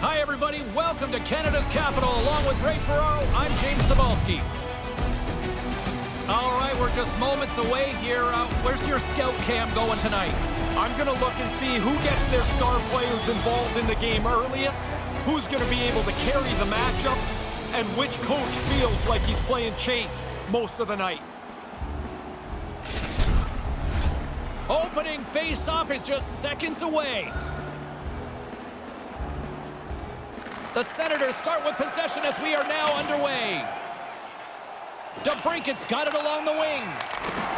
Hi, everybody. Welcome to Canada's capital. Along with Ray Ferraro, I'm James Cybulski. All right, we're just moments away here. Uh, where's your scout cam going tonight? I'm going to look and see who gets their star players involved in the game earliest, who's going to be able to carry the matchup, and which coach feels like he's playing chase most of the night. Opening face-off is just seconds away. The Senators start with possession as we are now underway. DeBrincat's got it along the wing.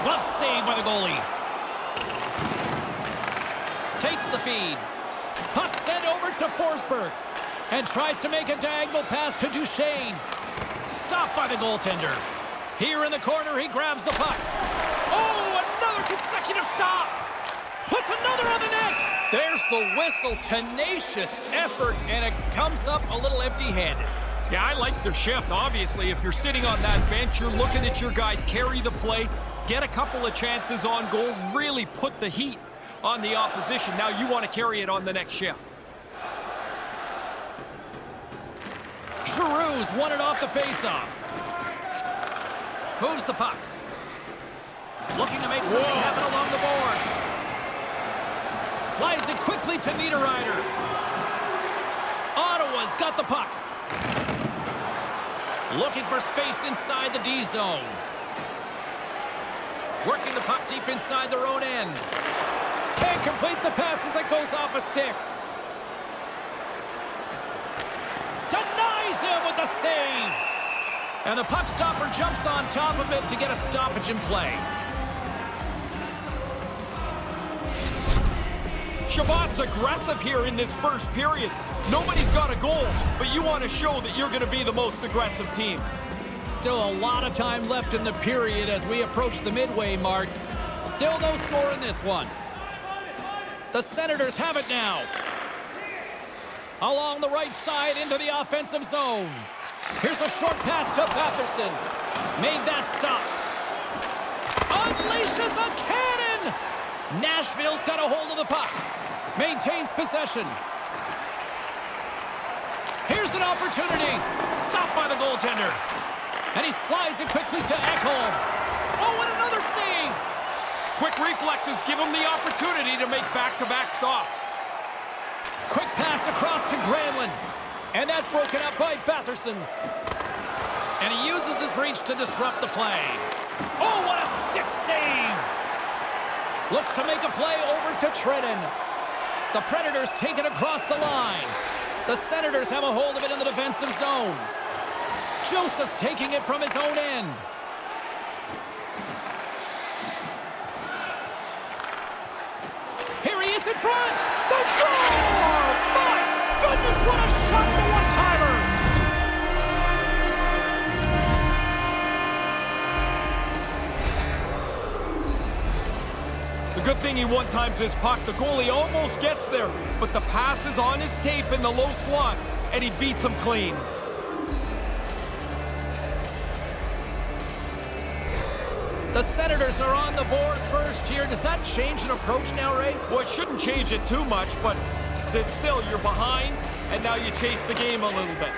Glove save by the goalie. Takes the feed. Puck sent over to Forsberg. And tries to make a diagonal pass to Duchene. Stopped by the goaltender. Here in the corner, he grabs the puck. Oh, another consecutive stop. Puts another on the net. There's the whistle. Tenacious effort, and it comes up a little empty-handed. Yeah, I like the shift. Obviously, if you're sitting on that bench, you're looking at your guys carry the play, get a couple of chances on goal, really put the heat on the opposition. Now you want to carry it on the next shift. Giroux's won it off the faceoff. Moves the puck. Looking to make something Whoa. happen along the boards. Slides it quickly to Niederreiter. Ottawa's got the puck. Looking for space inside the D zone. Working the puck deep inside their own end. Can't complete the pass as it goes off a stick. Denies him with the save. And the puck stopper jumps on top of it to get a stoppage in play. Chabot's aggressive here in this first period. Nobody's got a goal, but you want to show that you're going to be the most aggressive team. Still a lot of time left in the period as we approach the midway mark. Still no score in this one. The Senators have it now. Along the right side into the offensive zone. Here's a short pass to Batherson. Made that stop. Unleashes a cannon! Nashville's got a hold of the puck. Maintains possession. Here's an opportunity. Stopped by the goaltender. And he slides it quickly to Ekholm. Oh, and another save! Quick reflexes give him the opportunity to make back-to-back -back stops. Quick pass across to Granlund. And that's broken up by Batherson. And he uses his reach to disrupt the play. Oh, what a stick save! Looks to make a play over to Trenin. The Predators take it across the line. The Senators have a hold of it in the defensive zone. Joseph's taking it from his own end. Here he is in front. They score! My goodness, what a good thing he one-times his puck. The goalie almost gets there, but the pass is on his tape in the low slot, and he beats him clean. The Senators are on the board first here. Does that change an approach now, Ray? Well, it shouldn't change it too much, but still, you're behind, and now you chase the game a little bit.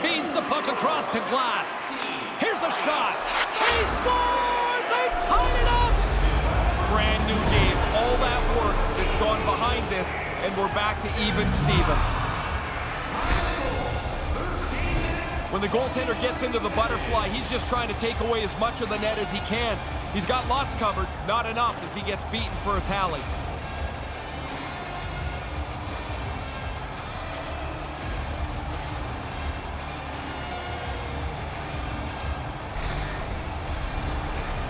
Feeds the puck across to Glass. Here's a shot. He scores! They tied it up! Behind this, and we're back to even Steven. When the goaltender gets into the butterfly, he's just trying to take away as much of the net as he can. He's got lots covered, not enough as he gets beaten for a tally.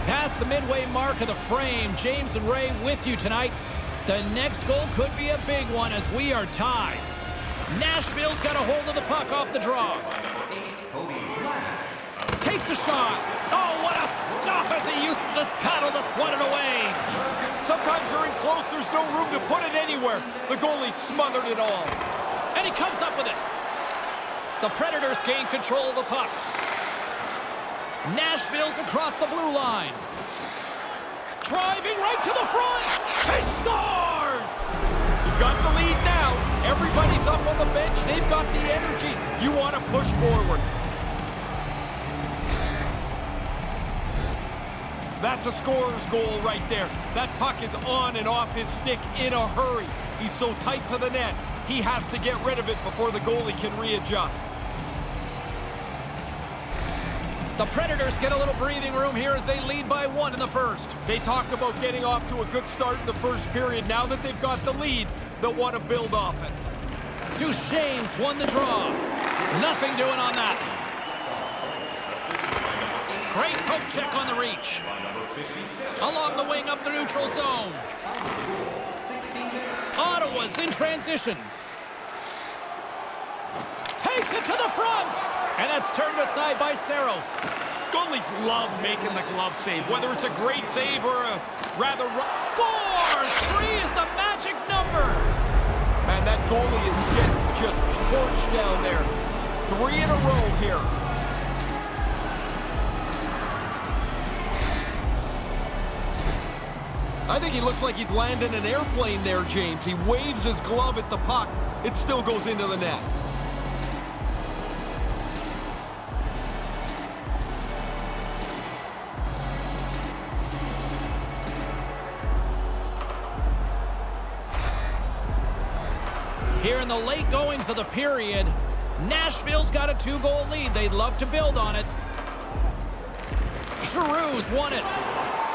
Past the midway mark of the frame. James and Ray with you tonight. The next goal could be a big one as we are tied. Nashville's got a hold of the puck off the draw. Takes a shot. Oh, what a stop as he uses his paddle to swat it away. Sometimes you're in close, there's no room to put it anywhere. The goalie smothered it all. And he comes up with it. The Predators gain control of the puck. Nashville's across the blue line driving right to the front. He scores! He's got the lead now. Everybody's up on the bench. They've got the energy. You want to push forward. That's a scorer's goal right there. That puck is on and off his stick in a hurry. He's so tight to the net, he has to get rid of it before the goalie can readjust. The Predators get a little breathing room here as they lead by one in the first. They talked about getting off to a good start in the first period. Now that they've got the lead, they'll want to build off it. Duchene's won the draw. Nothing doing on that. Great poke check on the reach. Along the wing up the neutral zone. Ottawa's in transition. Takes it to the front. And that's turned aside by Saros. Goalies love making the glove save, whether it's a great save or a rather... Scores! Three is the magic number. Man, that goalie is getting just torched down there. Three in a row here. I think he looks like he's landing an airplane there, James. He waves his glove at the puck. It still goes into the net. The late goings of the period, Nashville's got a two-goal lead. They'd love to build on it. Giroux's won it.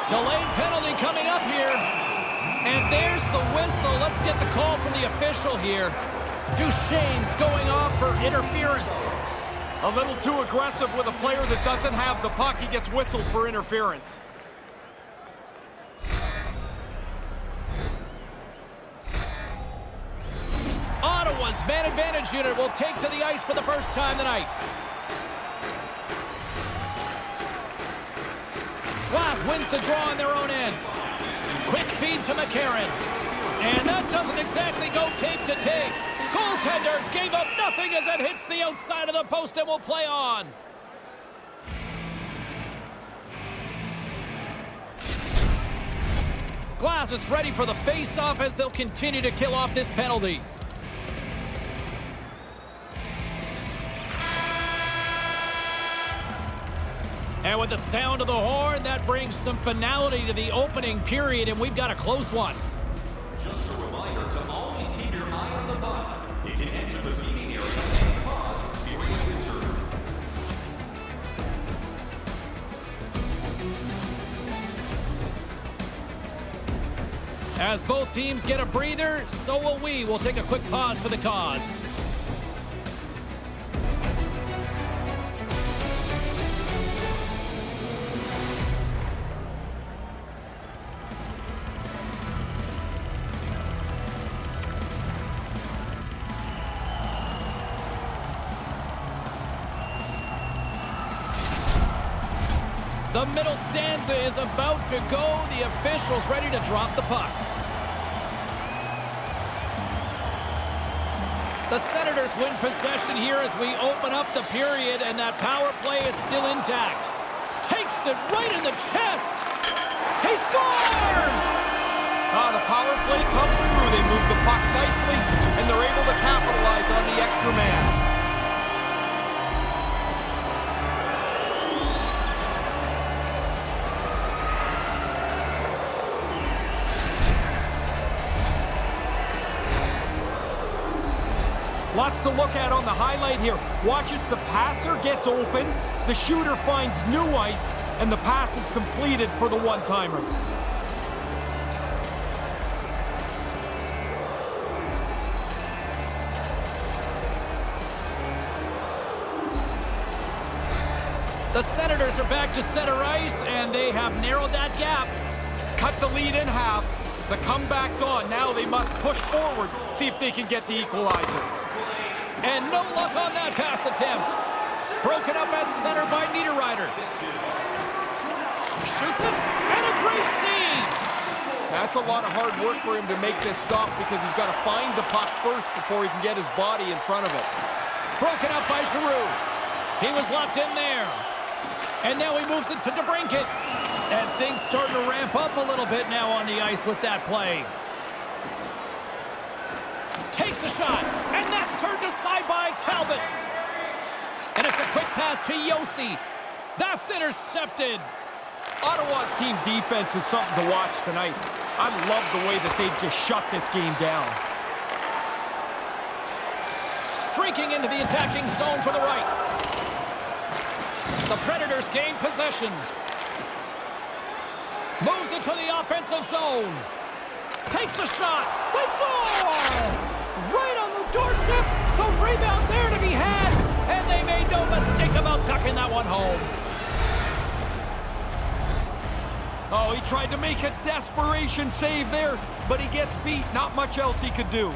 Delayed penalty coming up here. And there's the whistle. Let's get the call from the official here. Duchene's going off for interference. A little too aggressive with a player that doesn't have the puck. He gets whistled for interference. Ottawa's man advantage unit will take to the ice for the first time tonight. Glass wins the draw on their own end. Quick feed to McCarron. And that doesn't exactly go tape to tape. Goaltender gave up nothing as it hits the outside of the post and will play on. Glass is ready for the face-off as they'll continue to kill off this penalty. And with the sound of the horn, that brings some finality to the opening period, and we've got a close one. Just a reminder to always keep your eye on the puck. It can enter the seating area and cause serious injury. As both teams get a breather, so will we. We'll take a quick pause for the cause. About to go. The officials ready to drop the puck. The Senators win possession here as we open up the period, and that power play is still intact. Takes it right in the chest. He scores! Ah, the power play comes through. They move the puck nicely, and they're able Lots to look at on the highlight here. Watch as the passer gets open, the shooter finds new ice, and the pass is completed for the one-timer. The Senators are back to center ice, and they have narrowed that gap. Cut the lead in half. The comeback's on. Now they must push forward, see if they can get the equalizer. And no luck on that pass attempt. Broken up at center by Niederreiter. Shoots it, and a great save. That's a lot of hard work for him to make this stop because he's got to find the puck first before he can get his body in front of it. Broken up by Giroux. He was locked in there. And now he moves it to DeBrincat. And things starting to ramp up a little bit now on the ice with that play. Takes a shot, and that's turned aside by Talbot. And it's a quick pass to Josi. That's intercepted. Ottawa's team defense is something to watch tonight. I love the way that they've just shut this game down. Streaking into the attacking zone for the right. The Predators gain possession. Moves into the offensive zone. Takes a shot. They score! Made no mistake about tucking that one home. Oh, he tried to make a desperation save there, but he gets beat. Not much else he could do.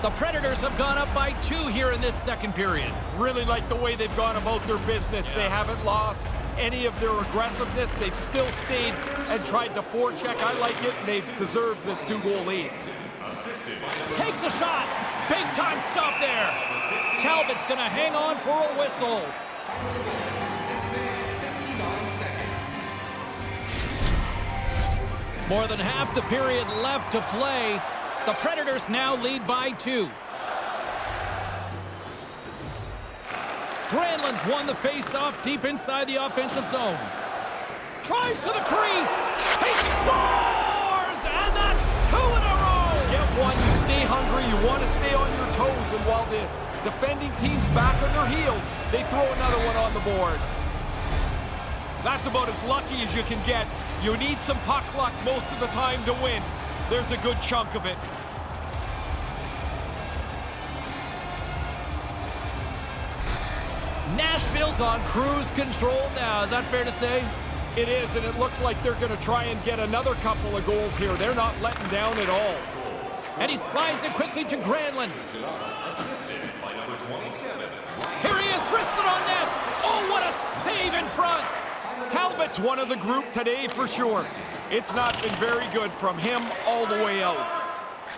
The Predators have gone up by two here in this second period. Really like the way they've gone about their business. Yeah. They haven't lost any of their aggressiveness. They've still stayed and tried to forecheck. I like it, and they deserve this two-goal lead. Takes a shot. Big time stop there. Talbot's going to hang on for a whistle. More than half the period left to play. The Predators now lead by two. Granlund's won the face-off deep inside the offensive zone. Tries to the crease. He scores! And that's two in a row! Get one, you stay hungry, you want to stay on your toes, and while the defending team's back on their heels, they throw another one on the board. That's about as lucky as you can get. You need some puck luck most of the time to win. There's a good chunk of it. Nashville's on cruise control now. Is that fair to say? It is, and it looks like they're going to try and get another couple of goals here. They're not letting down at all. And he slides it quickly to Granlund. Here he is, wristed on net. Oh, what a save in front. Talbot's one of the group today for sure. It's not been very good from him all the way out.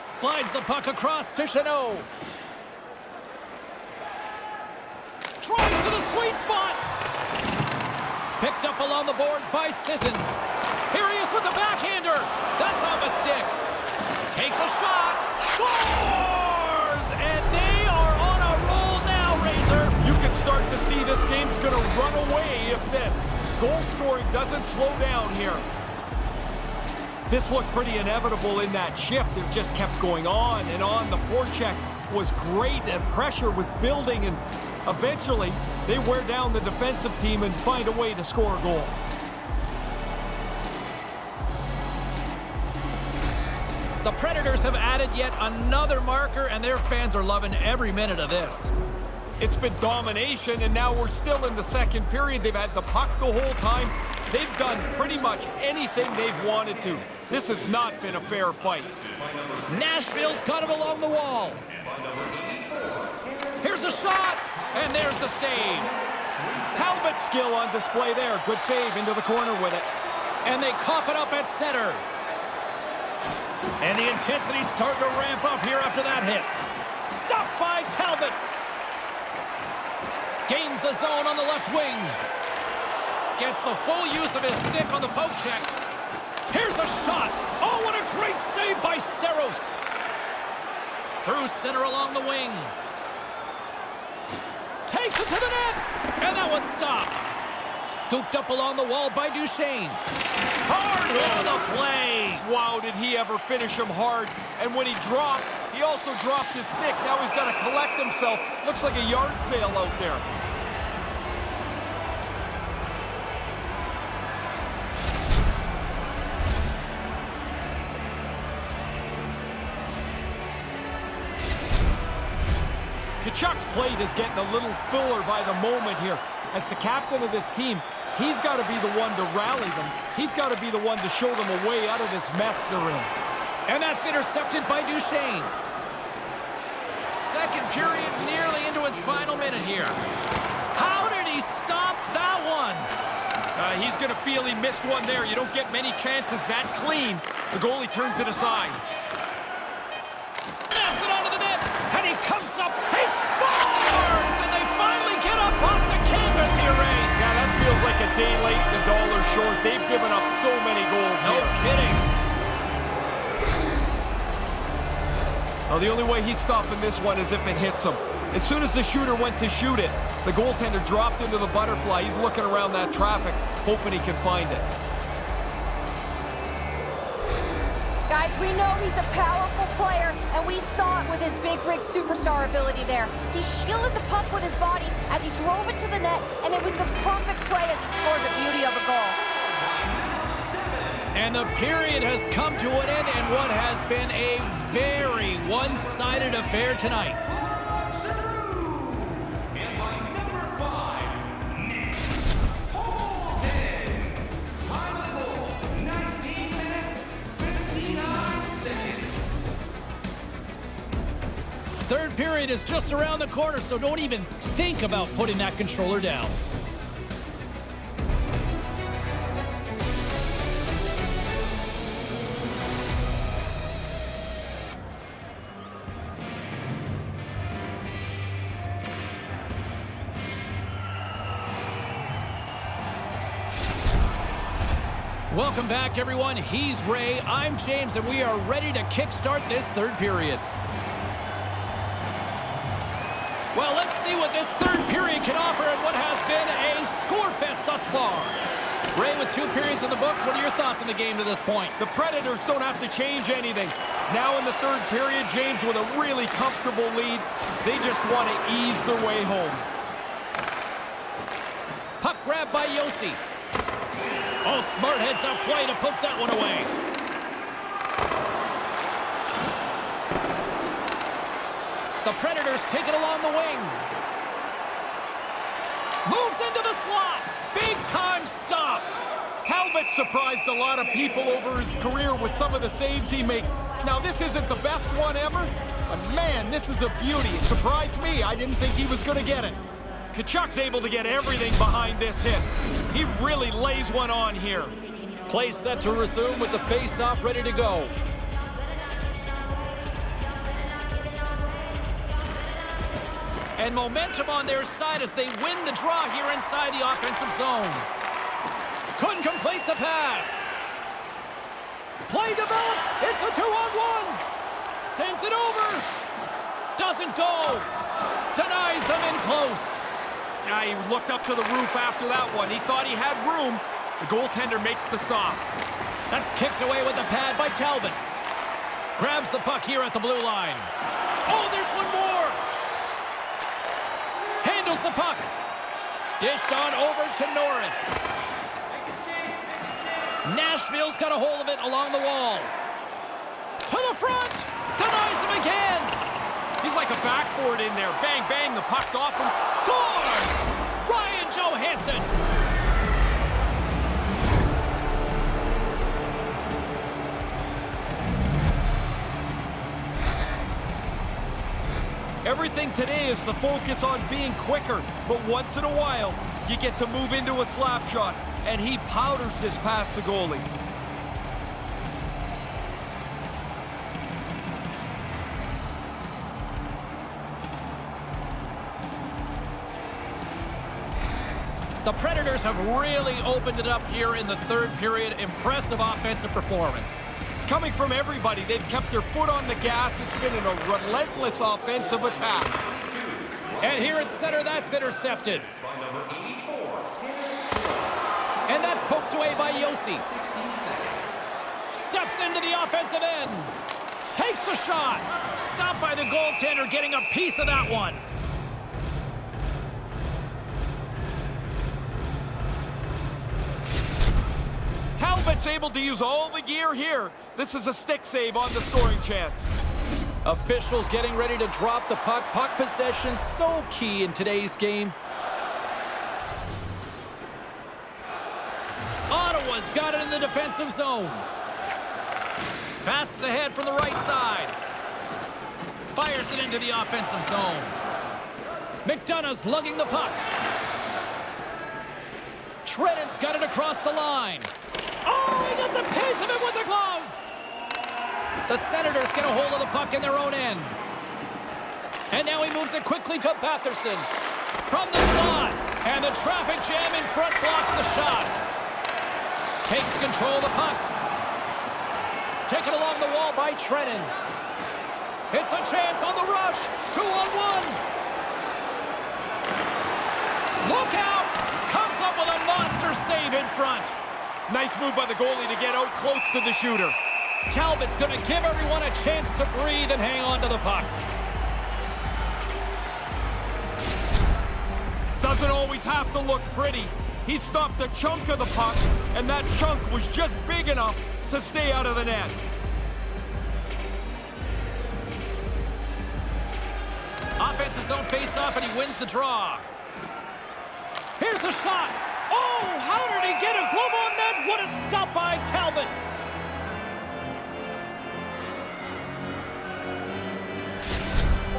Slides the puck across to Chabot. Drives to the sweet spot. Picked up along the boards by Sissons. Here he is with the backhander. That's off a stick. Takes a shot. Scores! And they are on a roll now, Razor. You can start to see this game's going to run away if the goal scoring doesn't slow down here. This looked pretty inevitable in that shift. It just kept going on and on. The forecheck was great and pressure was building and Eventually, they wear down the defensive team and find a way to score a goal. The Predators have added yet another marker, and their fans are loving every minute of this. It's been domination, and now we're still in the second period. They've had the puck the whole time. They've done pretty much anything they've wanted to. This has not been a fair fight. Nashville's got it along the wall. Here's a shot. And there's the save. Talbot's skill on display there. Good save into the corner with it. And they cough it up at center. And the intensity's starting to ramp up here after that hit. Stopped by Talbot. Gains the zone on the left wing. Gets the full use of his stick on the poke check. Here's a shot. Oh, what a great save by Saros. Through center along the wing takes it to the net, and that one stopped. Scooped up along the wall by Duchene. Hard on the play. Wow, did he ever finish him hard. And when he dropped, he also dropped his stick. Now he's got to collect himself. Looks like a yard sale out there. Plate is getting a little fuller by the moment here. As the captain of this team, he's got to be the one to rally them. He's got to be the one to show them a way out of this mess they're in. And that's intercepted by Duchene. Second period nearly into its final minute here. How did he stop that one? Uh, he's going to feel he missed one there. You don't get many chances that clean. The goalie turns it aside. Now, the only way he's stopping this one is if it hits him. As soon as the shooter went to shoot it, the goaltender dropped into the butterfly. He's looking around that traffic, hoping he can find it. Guys, we know he's a powerful player, and we saw it with his big rig superstar ability there. He shielded the puck with his body as he drove it to the net, and it was the perfect play as he scores the beauty of a goal. And the period has come to an end in what has been a very one-sided affair tonight. And by number five, Nick Holden. Time of goal, 19 minutes, 59 seconds. Third period is just around the corner, so don't even think about putting that controller down. Back, everyone. He's Ray, I'm James, and we are ready to kickstart this third period. Well, let's see what this third period can offer and what has been a score fest thus far. Ray, with two periods in the books, what are your thoughts on the game to this point? The Predators don't have to change anything. Now in the third period, James with a really comfortable lead. They just want to ease their way home. Puck grab by Josi. Oh, smart heads up play to poke that one away. The Predators take it along the wing. Moves into the slot. Big time stop. Talbot surprised a lot of people over his career with some of the saves he makes. Now, this isn't the best one ever, but man, this is a beauty. It surprised me. I didn't think he was going to get it. Tkachuk's able to get everything behind this hit. He really lays one on here. Play set to resume with the face-off ready to go. And momentum on their side as they win the draw here inside the offensive zone. Couldn't complete the pass. Play develops. It's a two-on-one. Sends it over. Doesn't go. Denies them in close. Yeah, he looked up to the roof after that one. He thought he had room. The goaltender makes the stop. That's kicked away with the pad by Talbot. Grabs the puck here at the blue line. Oh, there's one more. Handles the puck. Dished on over to Norris. Nashville's got a hold of it along the wall. To the front. Denies him again. He's like a backboard in there. Bang, bang, the puck's off him. Scores! Johansen. Everything today is the focus on being quicker, but once in a while, you get to move into a slap shot, and he powders this past the goalie. The Predators have really opened it up here in the third period. Impressive offensive performance. It's coming from everybody. They've kept their foot on the gas. It's been a relentless offensive attack. And here at center, that's intercepted. And that's poked away by Josi. Steps into the offensive end. Takes a shot. Stopped by the goaltender getting a piece of that one. Talbot's able to use all the gear here. This is a stick save on the scoring chance. Officials getting ready to drop the puck. Puck possession so key in today's game. Ottawa's got it in the defensive zone. Passes ahead from the right side. Fires it into the offensive zone. McDonagh's lugging the puck. Trenin's got it across the line. Gets a piece of it with the glove. The Senators get a hold of the puck in their own end. And now he moves it quickly to Batherson. From the slot. And the traffic jam in front blocks the shot. Takes control of the puck. Taken along the wall by Trenin. It's a chance on the rush. Two on one. Look out! Comes up with a monster save in front. Nice move by the goalie to get out close to the shooter. Talbot's going to give everyone a chance to breathe and hang on to the puck. Doesn't always have to look pretty. He stopped a chunk of the puck, and that chunk was just big enough to stay out of the net. Offense's zone face-off, and he wins the draw. Here's the shot. Oh, how did he get a glove on? What a stop by Talbot.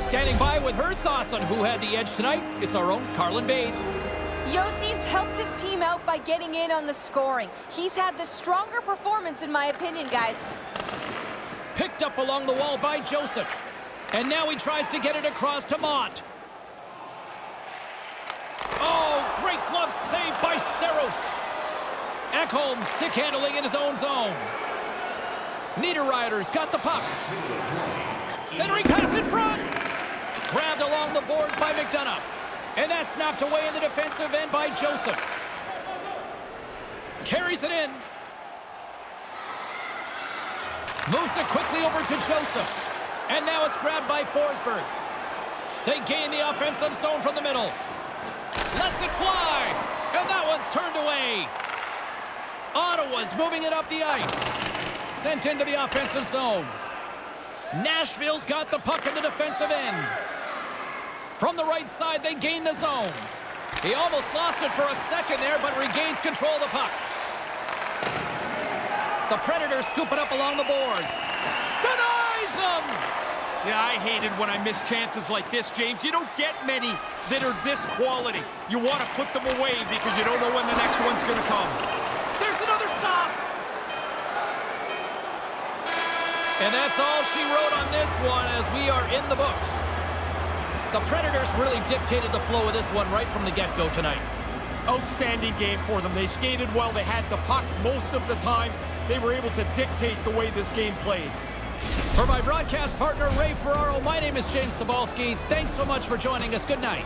Standing by with her thoughts on who had the edge tonight, it's our own Carlin Bathe. Josi's helped his team out by getting in on the scoring. He's had the stronger performance, in my opinion, guys. Picked up along the wall by Joseph. And now he tries to get it across to Mont. Oh, great glove save by Saros. Ekholm stick handling in his own zone. Niederreiter's got the puck. Centering pass in front. Grabbed along the boards by McDonagh. And that's knocked away in the defensive end by Joseph. Carries it in. Moves it quickly over to Joseph. And now it's grabbed by Forsberg. They gain the offensive zone from the middle. Lets it fly. And that one's turned away. Ottawa's moving it up the ice. Sent into the offensive zone. Nashville's got the puck in the defensive end. From the right side, they gain the zone. He almost lost it for a second there, but regains control of the puck. The Predators scoop it up along the boards. Denies him! Yeah, I hated when I miss chances like this, James. You don't get many that are this quality. You want to put them away because you don't know when the next one's going to come. And that's all she wrote on this one as we are in the books. The Predators really dictated the flow of this one right from the get-go tonight. Outstanding game for them. They skated well. They had the puck most of the time. They were able to dictate the way this game played. For my broadcast partner, Ray Ferraro, my name is James Cybulski. Thanks so much for joining us. Good night.